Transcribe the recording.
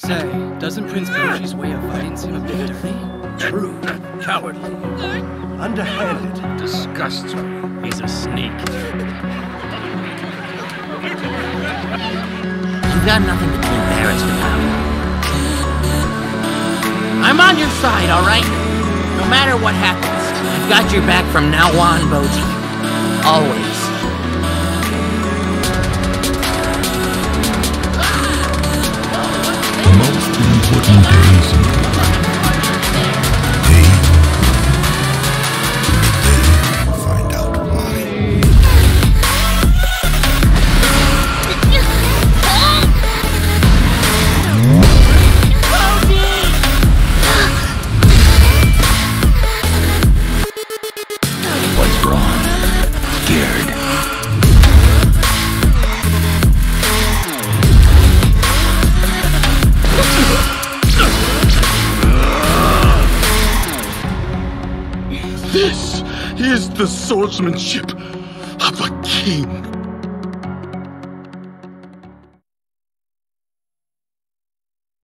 Say, doesn't Prince Bojji's way of fighting seem a bit dirty? True. Cowardly. Underhanded. Disgusts me. He's a sneak. You've got nothing to be embarrassed about. I'm on your side, alright? No matter what happens, I've got your back from now on, Bojji. Always. This is the swordsmanship of a king.